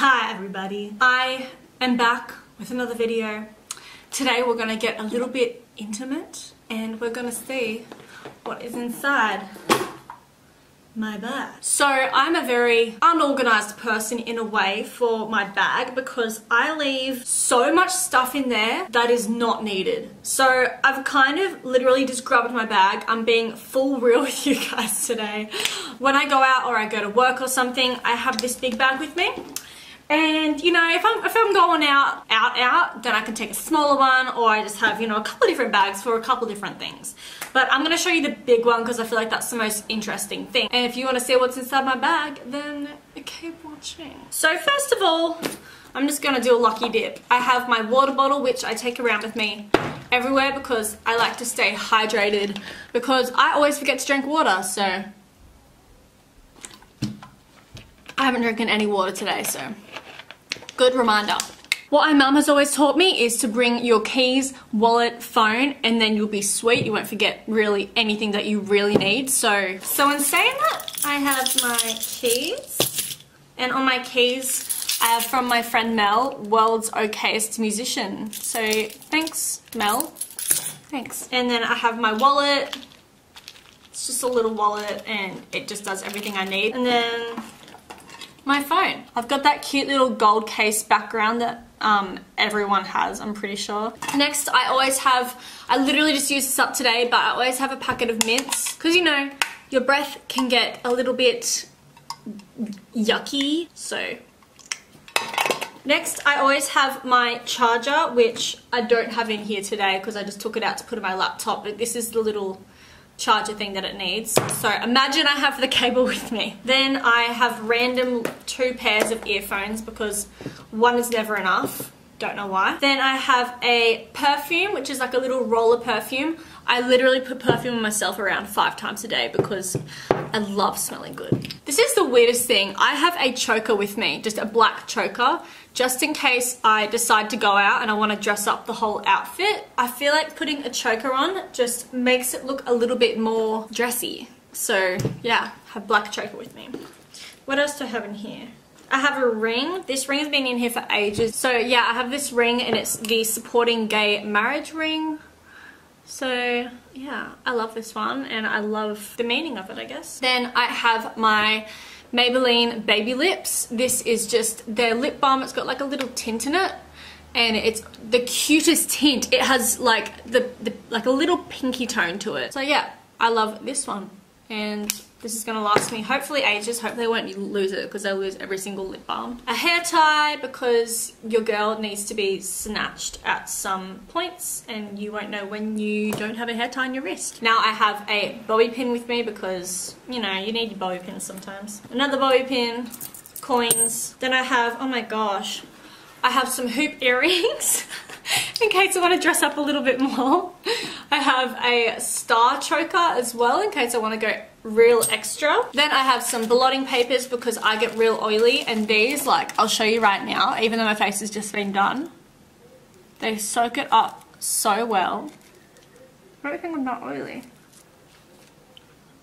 Hi everybody. I am back with another video. Today we're going to get a little bit intimate and we're going to see what is inside my bag. So I'm a very unorganized person in a way for my bag because I leave so much stuff in there that is not needed. So I've kind of literally just grabbed my bag. I'm being full real with you guys today. When I go out or I go to work or something, I have this big bag with me and you know, if I'm if I'm going out out out, then I can take a smaller one, or I just have you know a couple different bags for a couple different things. But I'm gonna show you the big one because I feel like that's the most interesting thing. And if you want to see what's inside my bag, then keep watching. So first of all, I'm just gonna do a lucky dip. I have my water bottle, which I take around with me everywhere because I like to stay hydrated because I always forget to drink water. So I haven't drinking any water today, so Good reminder. What my mum has always taught me is to bring your keys, wallet, phone, and then you'll be sweet. You won't forget really anything that you really need. So, so in saying that, I have my keys. And on my keys, I have from my friend Mel, world's okayest musician. So thanks, Mel. Thanks. And then I have my wallet. It's just a little wallet and it just does everything I need. And then my phone. I've got that cute little gold case background that um, everyone has, I'm pretty sure. Next, I always have, I literally just used this up today, but I always have a packet of mints. Because, you know, your breath can get a little bit yucky, so Next, I always have my charger, which I don't have in here today because I just took it out to put in my laptop. But this is the little charger thing that it needs. So imagine I have the cable with me. Then I have random two pairs of earphones because one is never enough. Don't know why. Then I have a perfume, which is like a little roller perfume. I literally put perfume on myself around five times a day because I love smelling good. This is the weirdest thing. I have a choker with me, just a black choker, just in case I decide to go out and I want to dress up the whole outfit. I feel like putting a choker on just makes it look a little bit more dressy. So yeah, have black choker with me. What else do I have in here? I have a ring. This ring has been in here for ages. So yeah, I have this ring and it's the supporting gay marriage ring. So yeah, I love this one and I love the meaning of it, I guess. Then I have my Maybelline Baby Lips. This is just their lip balm. It's got like a little tint in it and it's the cutest tint. It has like the, the like a little pinky tone to it. So yeah, I love this one and this is going to last me hopefully ages. Hopefully I won't lose it because I lose every single lip balm. A hair tie because your girl needs to be snatched at some points and you won't know when you don't have a hair tie on your wrist. Now I have a bobby pin with me because, you know, you need your bobby pins sometimes. Another bobby pin, coins. Then I have, oh my gosh, I have some hoop earrings. in case I want to dress up a little bit more. I have a star choker as well in case I want to go real extra. Then I have some blotting papers because I get real oily and these, like, I'll show you right now, even though my face has just been done, they soak it up so well. I don't think I'm that oily.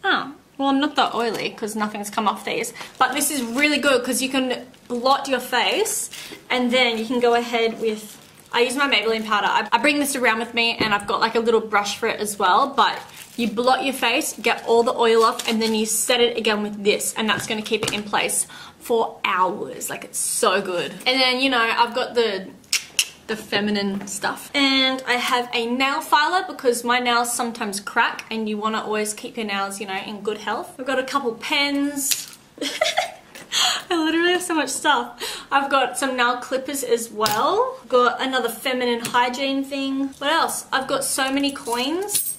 Oh, well I'm not that oily because nothing's come off these. But this is really good because you can blot your face and then you can go ahead with I use my Maybelline powder. I, I bring this around with me and I've got like a little brush for it as well. But you blot your face, get all the oil off, and then you set it again with this. And that's going to keep it in place for hours. Like it's so good. And then, you know, I've got the the feminine stuff. And I have a nail filer because my nails sometimes crack and you want to always keep your nails, you know, in good health. I've got a couple pens. I literally have so much stuff. I've got some nail clippers as well. Got another feminine hygiene thing. What else? I've got so many coins.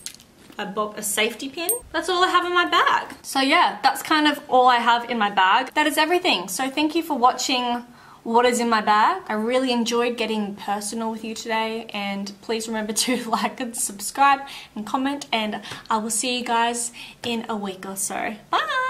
A, a safety pin. That's all I have in my bag. So yeah, that's kind of all I have in my bag. That is everything. So thank you for watching what is in my bag. I really enjoyed getting personal with you today and please remember to like and subscribe and comment and I will see you guys in a week or so. Bye!